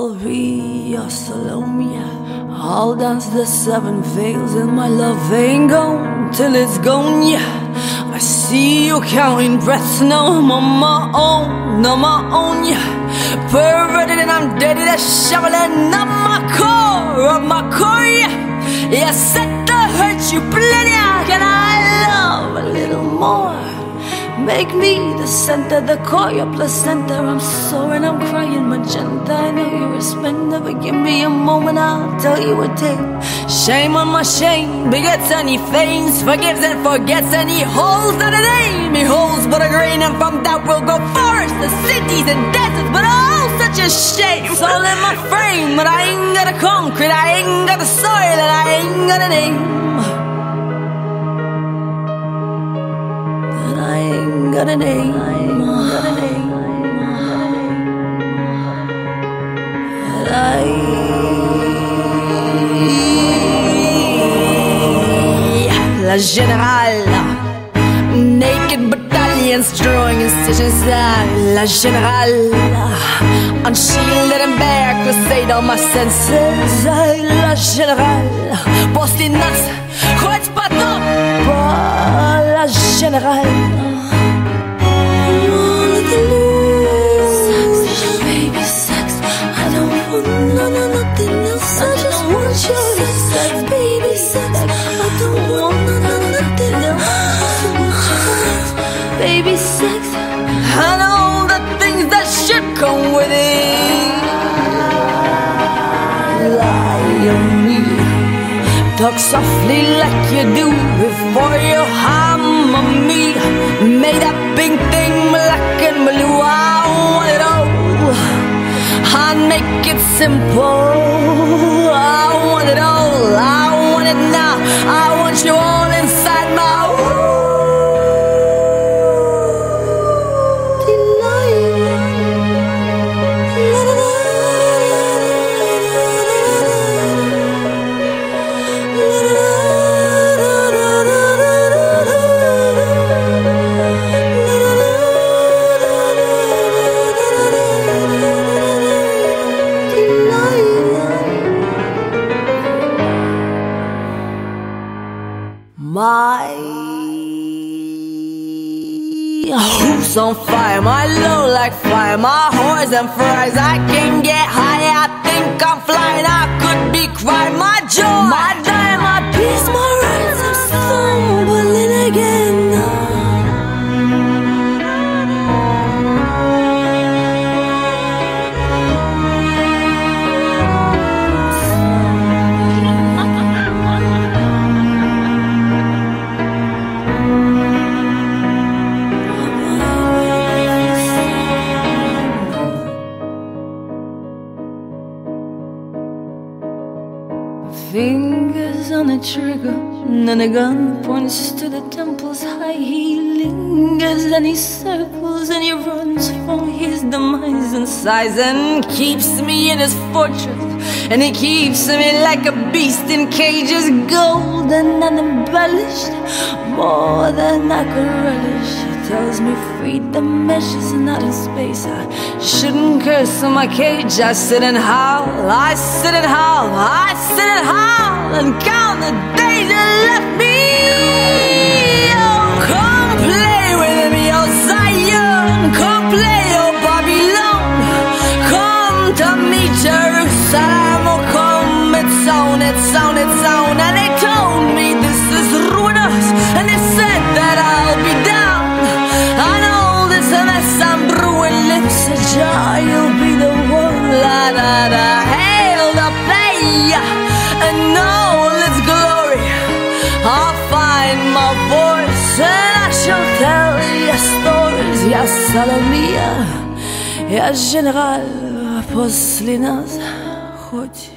I'll be your Salome. I'll dance the seven veils, and my love ain't gone till it's gone. Yeah, I see you counting breaths now. I'm on my own, on my own. Yeah, perverted and I'm dirty. That's shoveling up my core, up my core. Yeah, yeah, set to hurt you plenty. Can I love a little more? Make me the center, the core, your placenta. I'm sore and I'm crying magenta. I know you're respect, never give me a moment. I'll tell you a tale. Shame on my shame, begets any things, forgives and forgets any holes that a name. He holds but a grain, and from that will go forests, the cities and deserts. But oh, such a shame. It's all in my frame, but I ain't got a concrete, I ain't got the soil, and I ain't got a name. Got a name. Got a name. La Générale, naked battalions drawing incisions. La Générale, unshielded and bare, crusade on my senses. La Générale, nuts, what's pas top, la Générale. Baby sex. And all the things that should come with it. Lie on me, talk softly like you do before you hammer me. Make that big thing black and blue. I want it all. I make it simple. My hoof's on fire, my low like fire, my horns and fries. I can get high, I think I'm flying. I could be crying, my joy, my dime, Fingers on the trigger, and the gun points to the temple's high. He lingers and he circles and he runs from his demise and sighs and keeps me in his fortress. And he keeps me like a beast in cages, golden and embellished, more than I could relish. Tells me freedom measures not in space. I shouldn't curse on my cage. I sit and howl, I sit and howl, I sit and howl and count the days you left me. lips a jar, you'll be the one, la da da, hail the play, and all its glory. I'll find my voice and I shall tell ya stories, ya Salomia, ya General, после нас хоть